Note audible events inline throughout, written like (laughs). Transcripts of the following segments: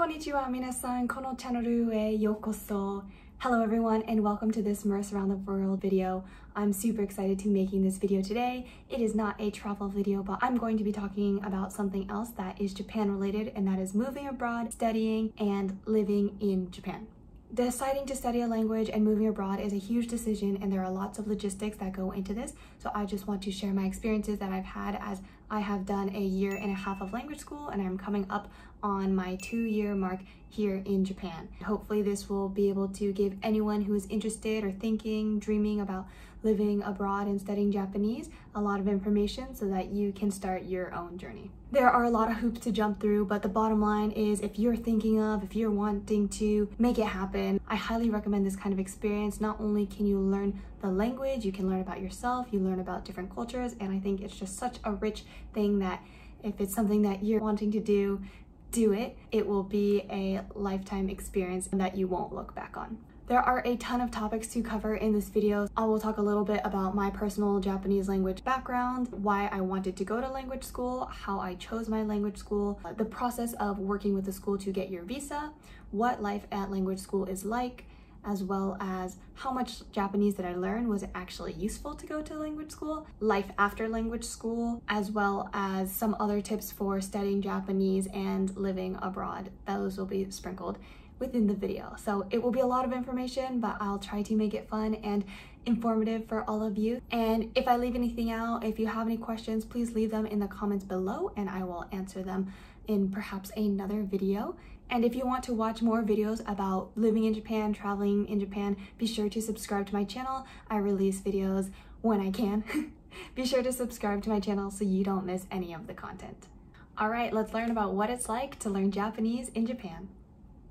Konnichiwa minasan, kono channel e yokoso. Hello everyone and welcome to this Maris Around the World video. I'm super excited to be making this video today. It is not a travel video, but I'm going to be talking about something else that is Japan related and that is moving abroad, studying, and living in Japan. Deciding to study a language and moving abroad is a huge decision and there are lots of logistics that go into this. So I just want to share my experiences that I've had as I have done a year and a half of language school and I'm coming up on my two year mark here in Japan. Hopefully this will be able to give anyone who is interested or thinking, dreaming about living abroad and studying Japanese a lot of information so that you can start your own journey. There are a lot of hoops to jump through, but the bottom line is if you're thinking of, if you're wanting to make it happen, I highly recommend this kind of experience. Not only can you learn the language, you can learn about yourself, you learn about different cultures, and I think it's just such a rich thing that if it's something that you're wanting to do, do it. It will be a lifetime experience that you won't look back on. There are a ton of topics to cover in this video. I will talk a little bit about my personal Japanese language background, why I wanted to go to language school, how I chose my language school, the process of working with the school to get your visa, what life at language school is like, as well as how much Japanese that I learned was actually useful to go to language school, life after language school, as well as some other tips for studying Japanese and living abroad. Those will be sprinkled within the video. So it will be a lot of information, but I'll try to make it fun and informative for all of you. And if I leave anything out, if you have any questions, please leave them in the comments below and I will answer them in perhaps another video. And if you want to watch more videos about living in Japan, traveling in Japan, be sure to subscribe to my channel. I release videos when I can. (laughs) be sure to subscribe to my channel so you don't miss any of the content. All right, let's learn about what it's like to learn Japanese in Japan.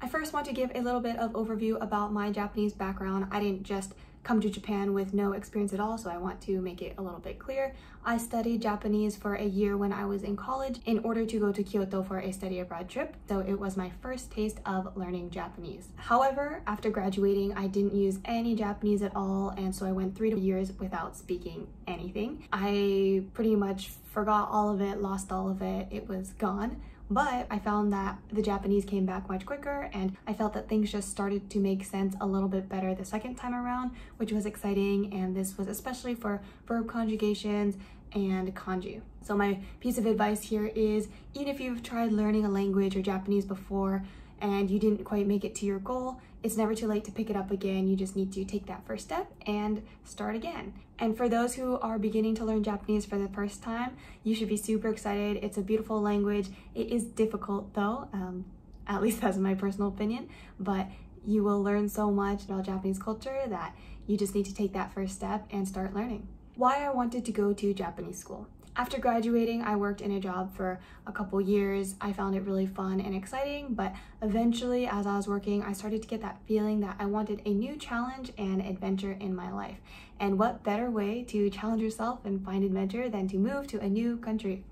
I first want to give a little bit of overview about my Japanese background. I didn't just come to Japan with no experience at all, so I want to make it a little bit clear. I studied Japanese for a year when I was in college in order to go to Kyoto for a study abroad trip, so it was my first taste of learning Japanese. However, after graduating, I didn't use any Japanese at all, and so I went three years without speaking anything. I pretty much forgot all of it, lost all of it, it was gone but I found that the Japanese came back much quicker and I felt that things just started to make sense a little bit better the second time around, which was exciting. And this was especially for verb conjugations and kanji. So my piece of advice here is even if you've tried learning a language or Japanese before, and you didn't quite make it to your goal, it's never too late to pick it up again. You just need to take that first step and start again. And for those who are beginning to learn Japanese for the first time, you should be super excited. It's a beautiful language. It is difficult though, um, at least (laughs) that's my personal opinion, but you will learn so much about Japanese culture that you just need to take that first step and start learning. Why I wanted to go to Japanese school. After graduating, I worked in a job for a couple years. I found it really fun and exciting, but eventually as I was working, I started to get that feeling that I wanted a new challenge and adventure in my life. And what better way to challenge yourself and find adventure than to move to a new country?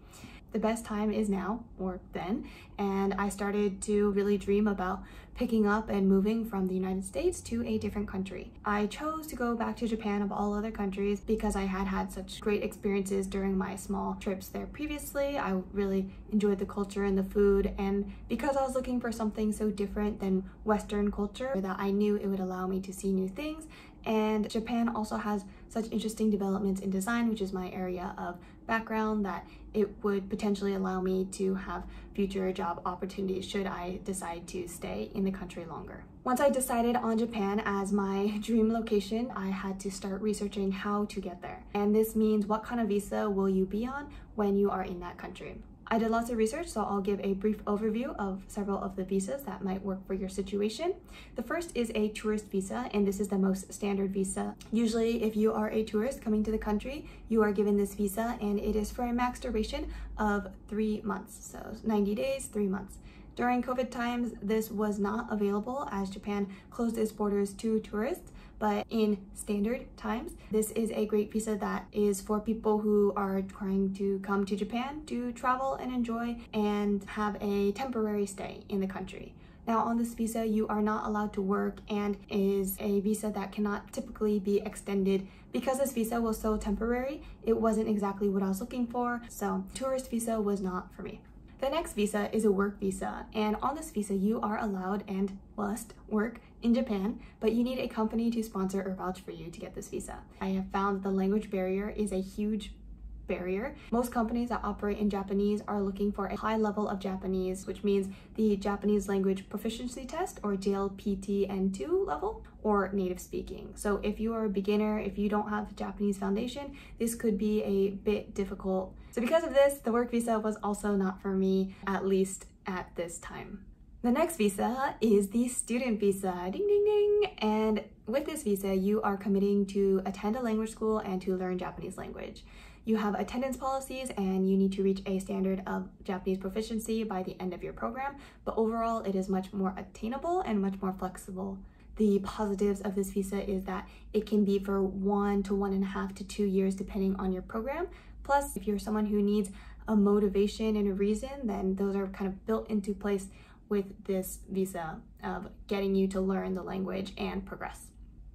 The best time is now or then and I started to really dream about picking up and moving from the United States to a different country. I chose to go back to Japan of all other countries because I had had such great experiences during my small trips there previously. I really enjoyed the culture and the food and because I was looking for something so different than Western culture that I knew it would allow me to see new things and Japan also has such interesting developments in design, which is my area of background, that it would potentially allow me to have future job opportunities should I decide to stay in the country longer. Once I decided on Japan as my (laughs) dream location, I had to start researching how to get there. And this means what kind of visa will you be on when you are in that country. I did lots of research, so I'll give a brief overview of several of the visas that might work for your situation. The first is a tourist visa, and this is the most standard visa. Usually, if you are a tourist coming to the country, you are given this visa, and it is for a max duration of three months. So 90 days, three months. During COVID times, this was not available as Japan closed its borders to tourists, but in standard times, this is a great visa that is for people who are trying to come to Japan to travel and enjoy and have a temporary stay in the country. Now on this visa, you are not allowed to work and is a visa that cannot typically be extended. Because this visa was so temporary, it wasn't exactly what I was looking for, so tourist visa was not for me. The next visa is a work visa, and on this visa, you are allowed and must work in Japan, but you need a company to sponsor or vouch for you to get this visa. I have found the language barrier is a huge barrier. Most companies that operate in Japanese are looking for a high level of Japanese, which means the Japanese language proficiency test or JLPT N2 level or native speaking. So if you are a beginner, if you don't have the Japanese foundation, this could be a bit difficult. So because of this, the work visa was also not for me, at least at this time. The next visa is the student visa, ding ding ding. And with this visa, you are committing to attend a language school and to learn Japanese language. You have attendance policies and you need to reach a standard of Japanese proficiency by the end of your program, but overall it is much more attainable and much more flexible. The positives of this visa is that it can be for one to one and a half to two years depending on your program. Plus, if you're someone who needs a motivation and a reason, then those are kind of built into place with this visa of getting you to learn the language and progress.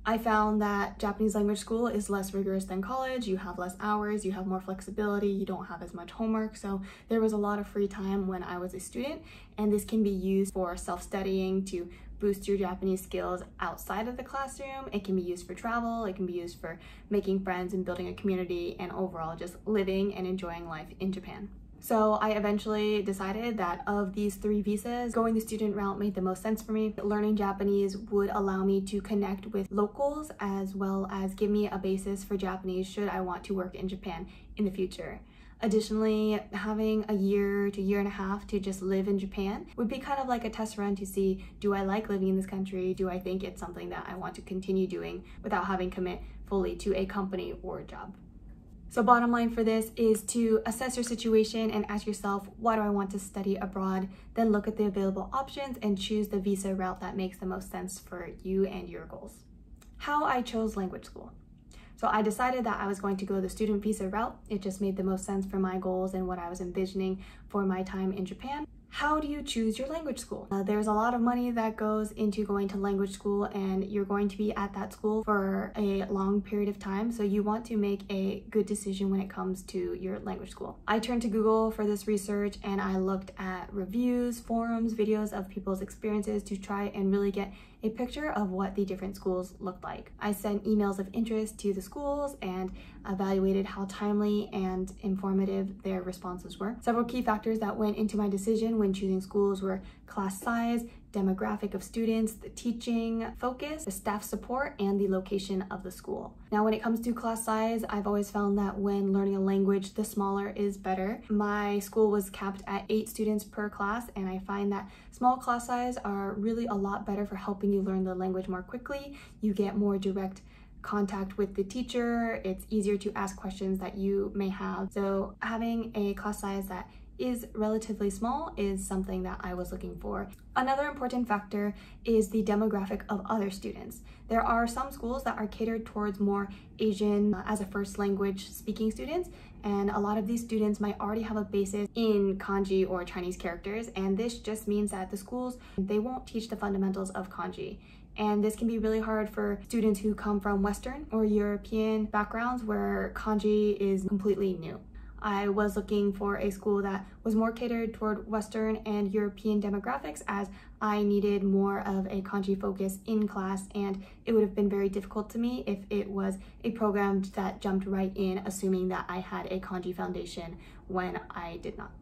I found that Japanese language school is less rigorous than college. You have less hours, you have more flexibility, you don't have as much homework. So there was a lot of free time when I was a student, and this can be used for self studying to boost your Japanese skills outside of the classroom. It can be used for travel, it can be used for making friends and building a community, and overall just living and enjoying life in Japan. So I eventually decided that of these three visas, going the student route made the most sense for me. Learning Japanese would allow me to connect with locals as well as give me a basis for Japanese should I want to work in Japan in the future. Additionally, having a year to year and a half to just live in Japan would be kind of like a test run to see, do I like living in this country? Do I think it's something that I want to continue doing without having commit fully to a company or a job? So bottom line for this is to assess your situation and ask yourself, why do I want to study abroad? Then look at the available options and choose the visa route that makes the most sense for you and your goals. How I chose language school. So I decided that I was going to go the student visa route. It just made the most sense for my goals and what I was envisioning for my time in Japan how do you choose your language school? Uh, there's a lot of money that goes into going to language school and you're going to be at that school for a long period of time. So you want to make a good decision when it comes to your language school. I turned to Google for this research and I looked at reviews, forums, videos of people's experiences to try and really get a picture of what the different schools looked like. I sent emails of interest to the schools and evaluated how timely and informative their responses were. Several key factors that went into my decision when choosing schools were class size, demographic of students, the teaching focus, the staff support, and the location of the school. Now, when it comes to class size, I've always found that when learning a language, the smaller is better. My school was capped at eight students per class, and I find that small class size are really a lot better for helping you learn the language more quickly. You get more direct contact with the teacher. It's easier to ask questions that you may have. So having a class size that is relatively small is something that I was looking for. Another important factor is the demographic of other students. There are some schools that are catered towards more Asian uh, as a first language speaking students and a lot of these students might already have a basis in kanji or Chinese characters and this just means that the schools they won't teach the fundamentals of kanji and this can be really hard for students who come from Western or European backgrounds where kanji is completely new. I was looking for a school that was more catered toward Western and European demographics as I needed more of a kanji focus in class and it would have been very difficult to me if it was a program that jumped right in assuming that I had a kanji foundation when I did not.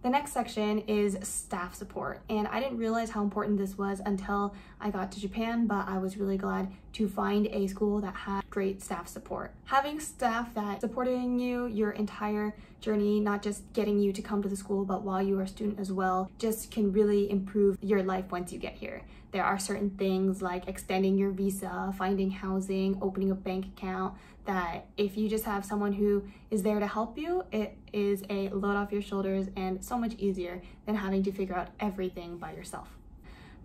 The next section is staff support, and I didn't realize how important this was until I got to Japan, but I was really glad to find a school that had great staff support. Having staff that supporting you your entire journey, not just getting you to come to the school, but while you are a student as well, just can really improve your life once you get here. There are certain things like extending your visa, finding housing, opening a bank account, that if you just have someone who is there to help you, it is a load off your shoulders and so much easier than having to figure out everything by yourself.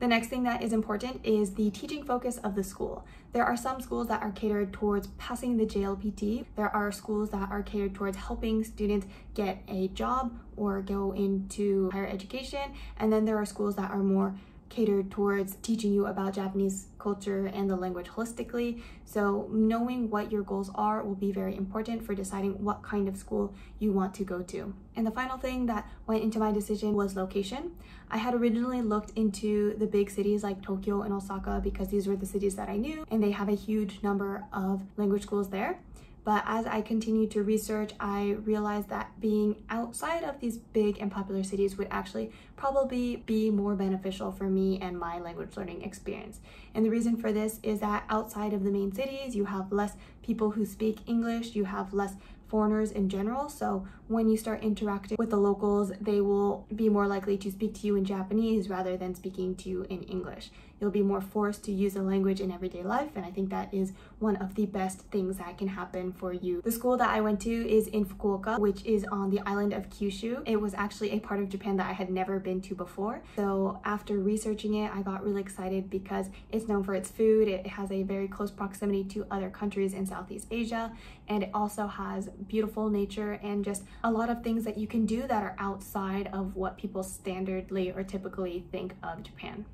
The next thing that is important is the teaching focus of the school. There are some schools that are catered towards passing the JLPT. There are schools that are catered towards helping students get a job or go into higher education. And then there are schools that are more catered towards teaching you about Japanese culture and the language holistically. So knowing what your goals are will be very important for deciding what kind of school you want to go to. And the final thing that went into my decision was location. I had originally looked into the big cities like Tokyo and Osaka because these were the cities that I knew and they have a huge number of language schools there. But as I continued to research, I realized that being outside of these big and popular cities would actually probably be more beneficial for me and my language learning experience. And the reason for this is that outside of the main cities, you have less people who speak English, you have less foreigners in general. So when you start interacting with the locals, they will be more likely to speak to you in Japanese rather than speaking to you in English. You'll be more forced to use the language in everyday life, and I think that is one of the best things that can happen for you. The school that I went to is in Fukuoka, which is on the island of Kyushu. It was actually a part of Japan that I had never been to before. So after researching it, I got really excited because it's known for its food. It has a very close proximity to other countries in Southeast Asia, and it also has beautiful nature and just a lot of things that you can do that are outside of what people standardly or typically think of Japan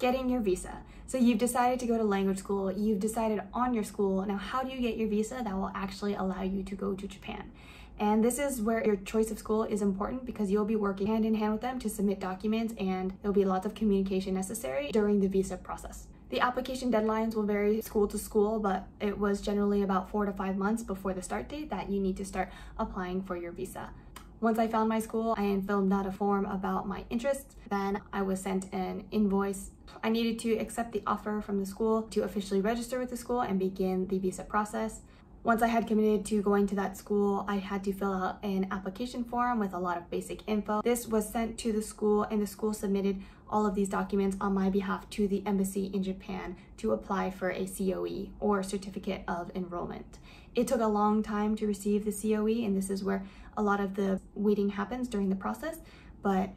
getting your visa. So you've decided to go to language school, you've decided on your school. Now, how do you get your visa that will actually allow you to go to Japan? And this is where your choice of school is important because you'll be working hand in hand with them to submit documents and there'll be lots of communication necessary during the visa process. The application deadlines will vary school to school, but it was generally about four to five months before the start date that you need to start applying for your visa. Once I found my school, I filled out a form about my interests. Then I was sent an invoice. I needed to accept the offer from the school to officially register with the school and begin the visa process. Once I had committed to going to that school, I had to fill out an application form with a lot of basic info. This was sent to the school and the school submitted all of these documents on my behalf to the embassy in Japan to apply for a COE or Certificate of Enrollment. It took a long time to receive the COE and this is where a lot of the waiting happens during the process, but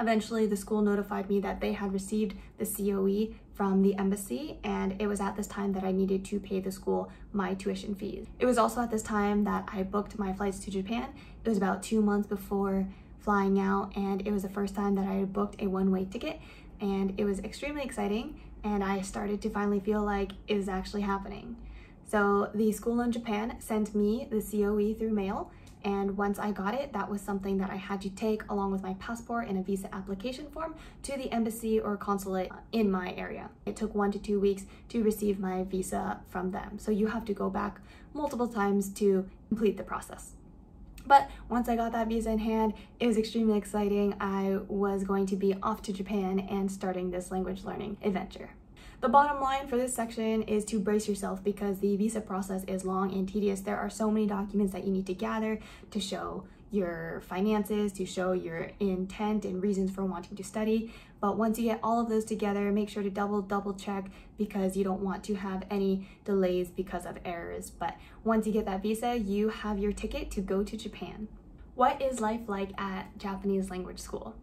Eventually, the school notified me that they had received the COE from the embassy, and it was at this time that I needed to pay the school my tuition fees. It was also at this time that I booked my flights to Japan. It was about two months before flying out, and it was the first time that I had booked a one-way ticket, and it was extremely exciting, and I started to finally feel like it was actually happening. So the school in Japan sent me the COE through mail, and once I got it, that was something that I had to take along with my passport and a visa application form to the embassy or consulate in my area. It took one to two weeks to receive my visa from them. So you have to go back multiple times to complete the process. But once I got that visa in hand, it was extremely exciting. I was going to be off to Japan and starting this language learning adventure. The bottom line for this section is to brace yourself because the visa process is long and tedious. There are so many documents that you need to gather to show your finances, to show your intent and reasons for wanting to study. But once you get all of those together, make sure to double, double check because you don't want to have any delays because of errors. But once you get that visa, you have your ticket to go to Japan. What is life like at Japanese language school?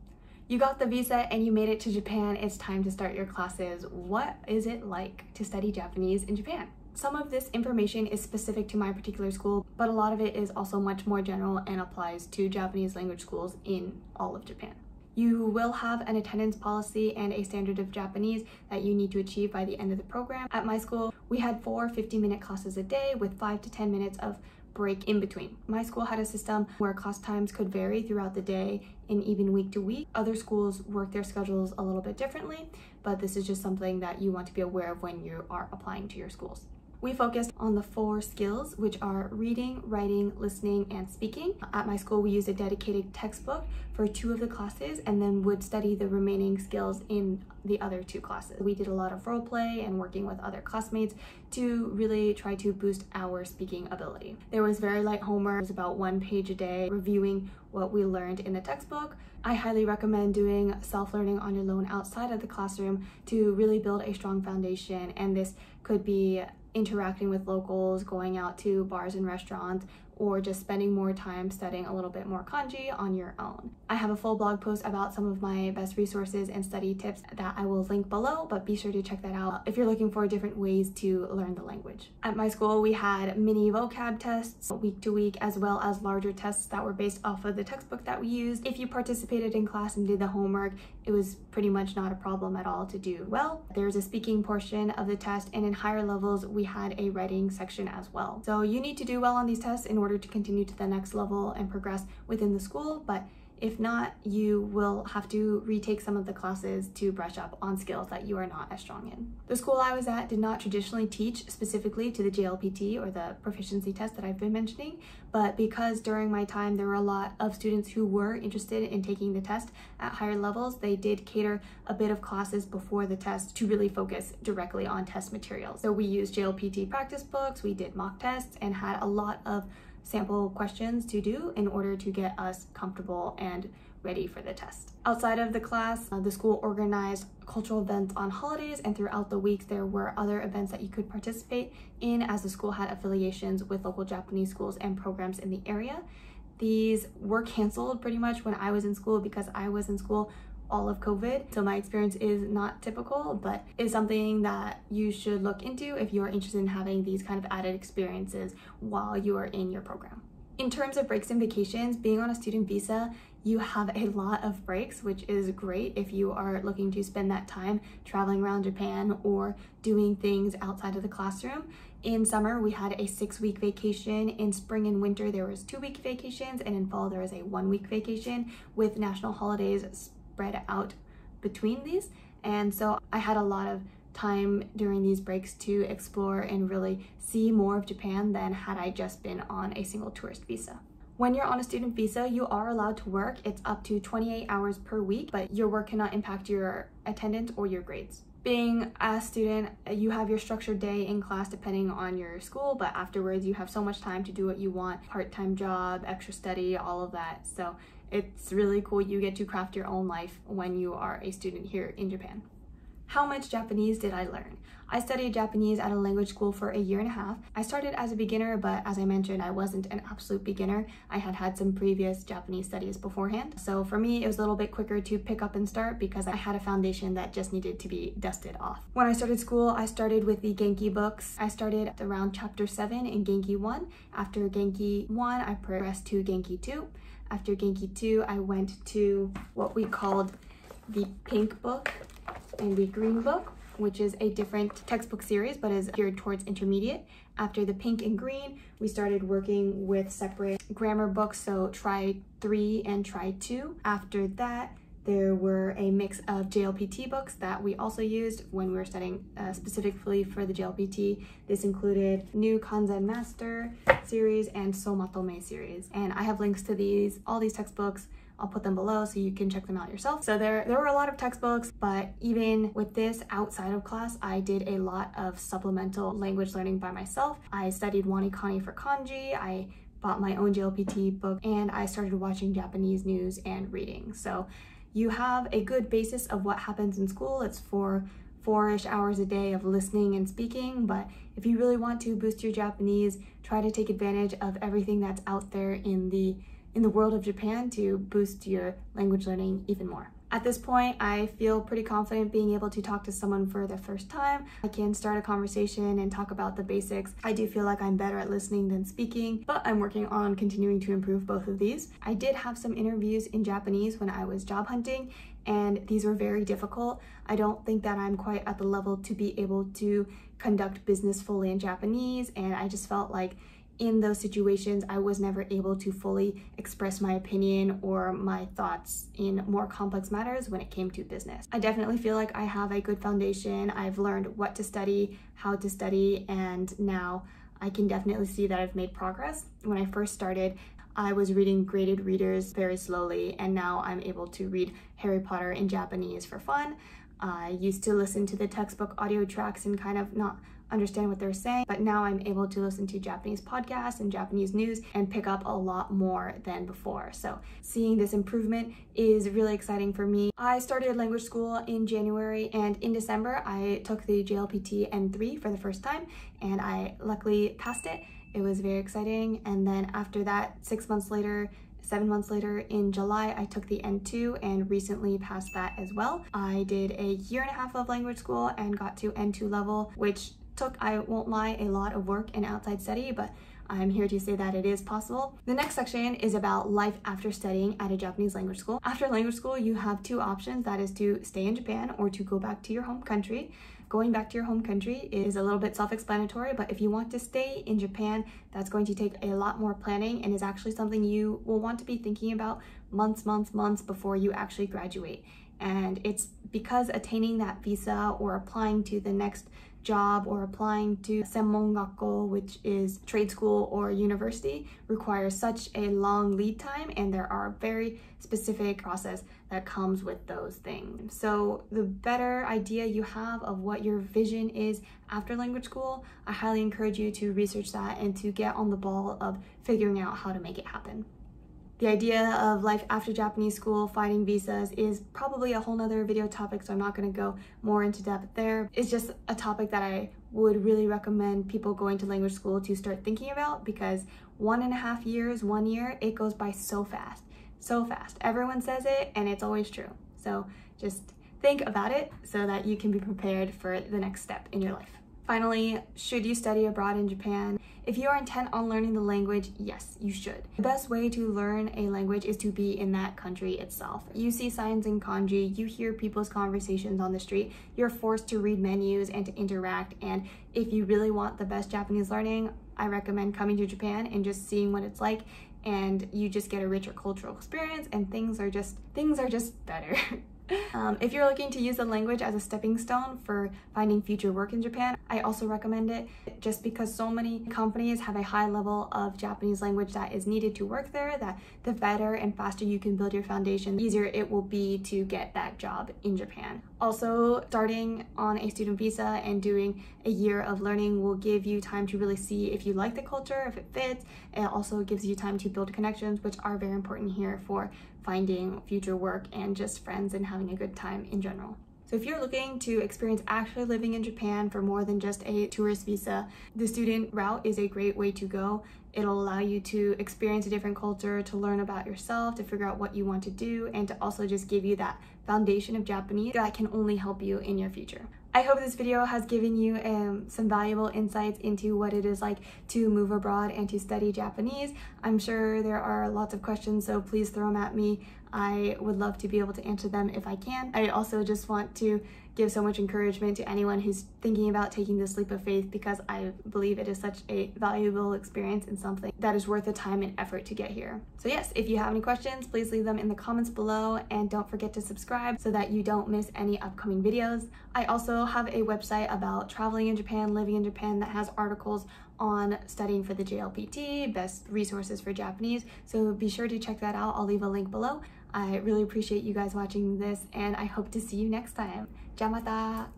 You got the visa and you made it to Japan. It's time to start your classes. What is it like to study Japanese in Japan? Some of this information is specific to my particular school, but a lot of it is also much more general and applies to Japanese language schools in all of Japan. You will have an attendance policy and a standard of Japanese that you need to achieve by the end of the program. At my school, we had four 50 minute classes a day with five to 10 minutes of break in between. My school had a system where class times could vary throughout the day and even week to week. Other schools work their schedules a little bit differently, but this is just something that you want to be aware of when you are applying to your schools. We focused on the four skills, which are reading, writing, listening, and speaking. At my school, we used a dedicated textbook for two of the classes and then would study the remaining skills in the other two classes. We did a lot of role play and working with other classmates to really try to boost our speaking ability. There was very light homework, it was about one page a day, reviewing what we learned in the textbook. I highly recommend doing self-learning on your own outside of the classroom to really build a strong foundation and this could be interacting with locals, going out to bars and restaurants, or just spending more time studying a little bit more kanji on your own. I have a full blog post about some of my best resources and study tips that I will link below, but be sure to check that out if you're looking for different ways to learn the language. At my school, we had mini vocab tests week to week, as well as larger tests that were based off of the textbook that we used. If you participated in class and did the homework, it was pretty much not a problem at all to do well. There's a speaking portion of the test, and in higher levels, we had a writing section as well. So you need to do well on these tests in order to continue to the next level and progress within the school, but if not, you will have to retake some of the classes to brush up on skills that you are not as strong in. The school I was at did not traditionally teach specifically to the JLPT or the proficiency test that I've been mentioning, but because during my time there were a lot of students who were interested in taking the test at higher levels, they did cater a bit of classes before the test to really focus directly on test materials. So we used JLPT practice books, we did mock tests, and had a lot of sample questions to do in order to get us comfortable and ready for the test. Outside of the class, uh, the school organized cultural events on holidays and throughout the week there were other events that you could participate in as the school had affiliations with local Japanese schools and programs in the area. These were canceled pretty much when I was in school because I was in school all of COVID. So my experience is not typical, but is something that you should look into if you are interested in having these kind of added experiences while you are in your program. In terms of breaks and vacations, being on a student visa, you have a lot of breaks, which is great if you are looking to spend that time traveling around Japan or doing things outside of the classroom. In summer, we had a six week vacation. In spring and winter, there was two week vacations. And in fall, there was a one week vacation with national holidays spread out between these. And so I had a lot of time during these breaks to explore and really see more of Japan than had I just been on a single tourist visa. When you're on a student visa, you are allowed to work. It's up to 28 hours per week, but your work cannot impact your attendance or your grades. Being a student, you have your structured day in class depending on your school, but afterwards you have so much time to do what you want, part-time job, extra study, all of that. So it's really cool. You get to craft your own life when you are a student here in Japan. How much Japanese did I learn? I studied Japanese at a language school for a year and a half. I started as a beginner, but as I mentioned, I wasn't an absolute beginner. I had had some previous Japanese studies beforehand. So for me, it was a little bit quicker to pick up and start because I had a foundation that just needed to be dusted off. When I started school, I started with the Genki books. I started around chapter 7 in Genki 1. After Genki 1, I progressed to Genki 2. After Genki 2, I went to what we called the pink book and the green book, which is a different textbook series but is geared towards intermediate. After the pink and green, we started working with separate grammar books, so try 3 and try 2. After that, there were a mix of JLPT books that we also used when we were studying uh, specifically for the JLPT. This included New Kanzen Master series and Soumatome series. And I have links to these, all these textbooks I'll put them below so you can check them out yourself. So there, there were a lot of textbooks, but even with this outside of class, I did a lot of supplemental language learning by myself. I studied WaniKani for kanji, I bought my own JLPT book, and I started watching Japanese news and reading. So you have a good basis of what happens in school. It's for four-ish hours a day of listening and speaking, but if you really want to boost your Japanese, try to take advantage of everything that's out there in the in the world of Japan to boost your language learning even more. At this point, I feel pretty confident being able to talk to someone for the first time. I can start a conversation and talk about the basics. I do feel like I'm better at listening than speaking, but I'm working on continuing to improve both of these. I did have some interviews in Japanese when I was job hunting, and these were very difficult. I don't think that I'm quite at the level to be able to conduct business fully in Japanese, and I just felt like in those situations, I was never able to fully express my opinion or my thoughts in more complex matters when it came to business. I definitely feel like I have a good foundation. I've learned what to study, how to study, and now I can definitely see that I've made progress. When I first started, I was reading graded readers very slowly, and now I'm able to read Harry Potter in Japanese for fun. I used to listen to the textbook audio tracks and kind of not understand what they're saying, but now I'm able to listen to Japanese podcasts and Japanese news and pick up a lot more than before. So seeing this improvement is really exciting for me. I started language school in January and in December I took the JLPT N3 for the first time and I luckily passed it It was very exciting. And then after that, six months later, seven months later in July, I took the N2 and recently passed that as well. I did a year and a half of language school and got to N2 level, which took, I won't lie, a lot of work and outside study, but I'm here to say that it is possible. The next section is about life after studying at a Japanese language school. After language school, you have two options, that is to stay in Japan or to go back to your home country. Going back to your home country is a little bit self-explanatory, but if you want to stay in Japan, that's going to take a lot more planning and is actually something you will want to be thinking about months, months, months before you actually graduate. And it's because attaining that visa or applying to the next job or applying to Senmongakko, which is trade school or university, requires such a long lead time and there are very specific process that comes with those things. So the better idea you have of what your vision is after language school, I highly encourage you to research that and to get on the ball of figuring out how to make it happen. The idea of life after Japanese school, finding visas is probably a whole nother video topic, so I'm not gonna go more into depth there. It's just a topic that I would really recommend people going to language school to start thinking about because one and a half years, one year, it goes by so fast, so fast. Everyone says it and it's always true. So just think about it so that you can be prepared for the next step in your life. Finally, should you study abroad in Japan? If you are intent on learning the language, yes, you should. The best way to learn a language is to be in that country itself. You see signs in kanji, you hear people's conversations on the street, you're forced to read menus and to interact, and if you really want the best Japanese learning, I recommend coming to Japan and just seeing what it's like and you just get a richer cultural experience and things are just things are just better. (laughs) Um, if you're looking to use the language as a stepping stone for finding future work in Japan, I also recommend it just because so many companies have a high level of Japanese language that is needed to work there that the better and faster you can build your foundation, the easier it will be to get that job in Japan. Also, starting on a student visa and doing a year of learning will give you time to really see if you like the culture, if it fits. It also gives you time to build connections, which are very important here for finding future work and just friends and having a good time in general. So if you're looking to experience actually living in Japan for more than just a tourist visa, the student route is a great way to go. It'll allow you to experience a different culture, to learn about yourself, to figure out what you want to do, and to also just give you that foundation of Japanese that can only help you in your future. I hope this video has given you um, some valuable insights into what it is like to move abroad and to study Japanese. I'm sure there are lots of questions, so please throw them at me. I would love to be able to answer them if I can. I also just want to give so much encouragement to anyone who's thinking about taking this leap of faith because I believe it is such a valuable experience and something that is worth the time and effort to get here. So yes, if you have any questions, please leave them in the comments below and don't forget to subscribe so that you don't miss any upcoming videos. I also have a website about traveling in Japan, living in Japan that has articles on studying for the JLPT, best resources for Japanese, so be sure to check that out. I'll leave a link below. I really appreciate you guys watching this and I hope to see you next time. じゃあまた